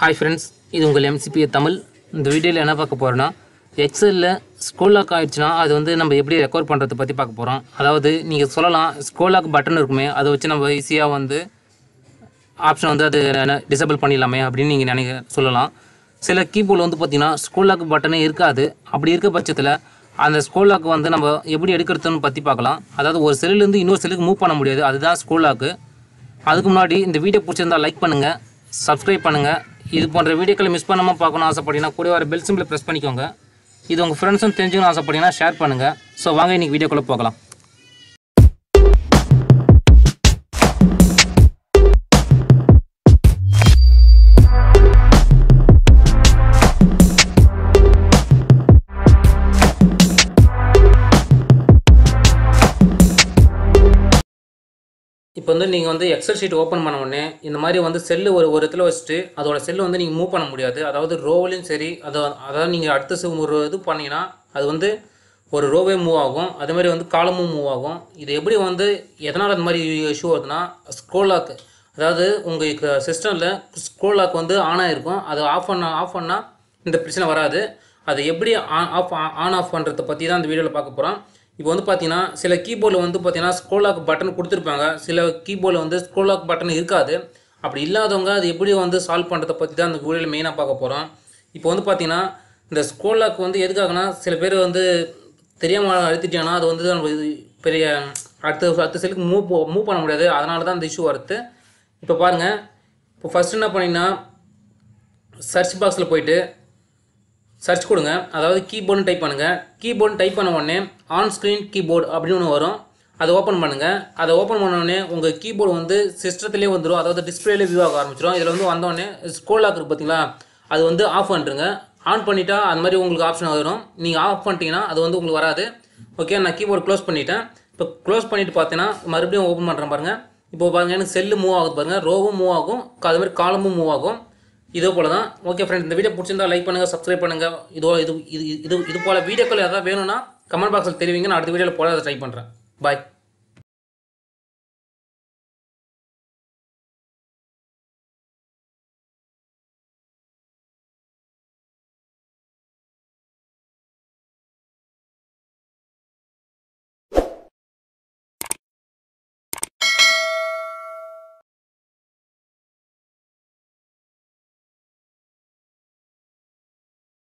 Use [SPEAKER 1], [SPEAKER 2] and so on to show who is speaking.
[SPEAKER 1] Hi friends இது உங்கள் MCB Tamil. இந்த வீடியோவில் என்ன பார்க்க போகிறோன்னா எக்ஸலில் ஸ்கூல் லாக் ஆகிடுச்சுன்னா அது வந்து நம்ம எப்படி ரெக்கவர் பண்ணுறதை பற்றி பார்க்க போகிறோம் அதாவது நீங்கள் சொல்லலாம் ஸ்கூல் லாக் பட்டன் இருக்குமே அதை வச்சு நம்ம ஈஸியாக வந்து ஆப்ஷன் வந்து அது டிசபிள் பண்ணிடலாமே அப்படின்னு நீங்கள் நினைக்க சொல்லலாம். சில கீபோர்டில் வந்து பார்த்திங்கன்னா ஸ்கூல் லாக் பட்டனே இருக்காது. அப்படி இருக்க பட்சத்தில் அந்த ஸ்கூல் லாக் வந்து நம்ம எப்படி எடுக்கிறதுன்னு பற்றி பார்க்கலாம். அதாவது ஒரு செல்லுலேருந்து இன்னொரு செல்லுக்கு மூவ் பண்ண முடியாது. அதுதான் ஸ்கூல் லாக்கு அதுக்கு முன்னாடி இந்த வீடியோ பிடிச்சிருந்தா லைக் பண்ணுங்கள் சப்ஸ்கிரைப் பண்ணுங்கள் இது போன்ற வீடியோக்களை மிஸ் பண்ணாமல் பார்க்கணும் ஆசைப்பட்டீங்கன்னா கூட வர பெல் சிம்பிளை ப்ரெஸ் பண்ணிக்கோங்க. இது உங்கள் ஃப்ரெண்ட்ஸும் தெரிஞ்சுக்கணும் ஆசைப்பட்டீங்கன்னா ஷேர் பண்ணுங்கள் ஸோ வாங்க இன்றைக்கி வீடியோக்குள்ளே போகலாம். இப்போ வந்து நீங்கள் வந்து எக்ஸல் ஷீட் ஓப்பன் பண்ண உடனே இந்த மாதிரி வந்து செல்லு ஒரு ஒரு இடத்துல வச்சுட்டு அதோட செல்லு வந்து நீங்கள் மூவ் பண்ண முடியாது. அதாவது ரோவிலையும் சரி அதை அதாவது நீங்கள் அடுத்த ஒரு இது பண்ணிங்கன்னா அது வந்து ஒரு ரோவே மூவ் ஆகும். அதே மாதிரி வந்து காலமும் மூவ் ஆகும். இது எப்படி வந்து எதனால் அந்த மாதிரி இஷ்யூ வருதுன்னா ஸ்க்ரோல் லாக் அதாவது உங்கள் சிஸ்டமில் ஸ்க்ரோல் லாக் வந்து ஆன் ஆகிருக்கும் அது ஆஃப் பண்ண ஆஃப் பண்ணால் இந்த பிரச்சனை வராது. அது எப்படி ஆன் ஆஃப் ஆன் ஆஃப் பண்ணுறதை பற்றி தான் இந்த வீடியோவில் பார்க்க போகிறோம் இப்போ வந்து பார்த்தீங்கன்னா சில கீபோர்டில் வந்து பார்த்தீங்கன்னா ஸ்க்ரோல் லாக் பட்டன் கொடுத்துருப்பாங்க. சில கீபோர்டில் வந்து ஸ்க்ரோல் லாக் பட்டன் இருக்காது. அப்படி இல்லாதவங்க அது எப்படி வந்து சால்வ் பண்ணுறதை பற்றி தான் அந்த வீடியோவில் மெயினாக பார்க்க போகிறோம் இப்போ வந்து பார்த்தீங்கன்னா இந்த ஸ்க்ரோல் லாக் வந்து எதுக்காகனா சில பேர் வந்து தெரியாமல் அழுத்திட்டாங்கன்னா அது வந்து நம்ம பெரிய அடுத்த அடுத்த செல்லுக்கு மூவ் மூவ் பண்ண முடியாது. அதனால தான் இந்த இஷ்யூ வருது. இப்போ பாருங்கள் இப்போ ஃபஸ்ட் என்ன பண்ணீங்கன்னா சர்ச் பாக்ஸில் போயிட்டு சர்ச் கொடுங்க. அதாவது கீபோர்டு டைப் பண்ணுங்கள் கீபோர்டு டைப் பண்ண உடனே ஆன் ஸ்க்ரீன் கீபோர்டு அப்படின்னு ஒன்று வரும். அதை ஓப்பன் பண்ணுங்கள் அதை ஓப்பன் பண்ண உடனே உங்கள் கீபோர்டு வந்து சிஸ்டத்துலேயே வந்துடும் அதாவது டிஸ்பிளேல வியூ ஆக ஆரம்பிச்சிடும் இதில் வந்து வந்தோடனே ஸ்க்ரோல் லாக் பார்த்தீங்களா அது வந்து ஆஃப் பண்ணிட்டுருங்க ஆன் பண்ணிட்டா அந்த மாதிரி உங்களுக்கு ஆப்ஷன் வரும். நீங்கள் ஆஃப் பண்ணிட்டீங்கன்னா அது வந்து உங்களுக்கு வராது. ஓகே நான் கீபோர்டு க்ளோஸ் பண்ணிட்டேன். இப்போ க்ளோஸ் பண்ணிவிட்டு பார்த்தீங்கன்னா மறுபடியும் ஓப்பன் பண்ணுறேன் பாருங்கள் இப்போ பாருங்கள் எனக்கு செல்லு மூவ் ஆகுது பாருங்கள் ரோவும் மூவ் ஆகும். அது மாதிரி காலமும் மூவ் ஆகும். இதே போல் தான் ஓகே ஃப்ரெண்ட் இந்த வீடியோ பிடிச்சிருந்தா லைக் பண்ணுங்கள் சப்ஸ்கிரைப் பண்ணுங்கள் இதோ இது இது இது இது போல் வீடியோக்கள் எதாவது வேணும்னா கமெண்ட் பாக்ஸில் தெரிவிங்க நான் அடுத்த வீடியோவில் போல அதை ட்ரை பண்ணுறேன் பாய்